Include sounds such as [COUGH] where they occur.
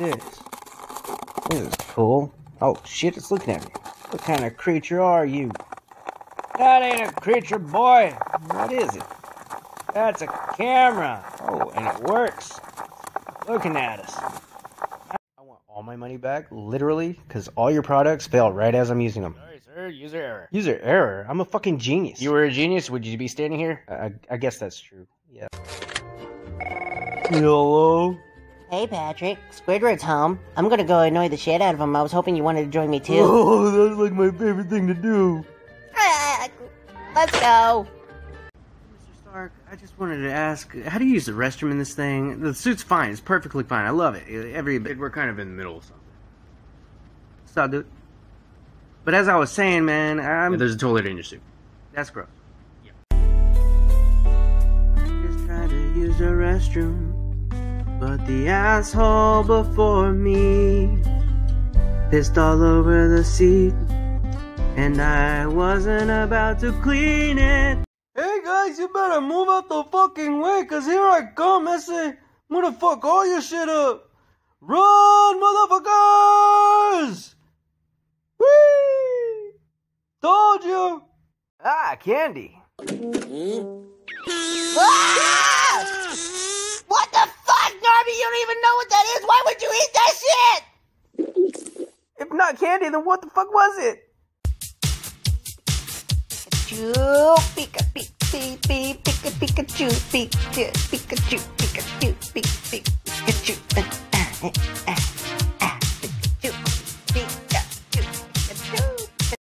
this? This is cool. Oh shit, it's looking at me. What kind of creature are you? That ain't a creature, boy. What is it? That's a camera. Oh, and it works. Looking at us. I want all my money back, literally, because all your products fail right as I'm using them. Sorry, sir. User error. User error. I'm a fucking genius. You were a genius. Would you be standing here? I, I guess that's true. Yeah. Hello. Hey Patrick, Squidward's home. I'm gonna go annoy the shit out of him. I was hoping you wanted to join me too. [LAUGHS] Oh, that's like my favorite thing to do. Let's go. Mr. Stark, I just wanted to ask, how do you use the restroom in this thing? The suit's fine. It's perfectly fine. I love it. Every bit. We're kind of in the middle of something. So, dude. But as I was saying, man, I'm. Yeah, there's a toilet in your suit. That's gross. Just tried to use the restroom, but the asshole before me pissed all over the seat, and I wasn't about to clean it. Hey guys, you better move out the fucking way, cause here I come, ese. I'm gonna fuck all your shit up. Run, motherfuckers! Whee! Told you! Ah, candy. [LAUGHS] Ah! What the fuck, Narby? You don't even know what that is. Why would you eat that shit? If not candy, then what the fuck was it? Pikachu, Pika, Pika, Pika, Pika, Pikachu, Pikachu, Pikachu,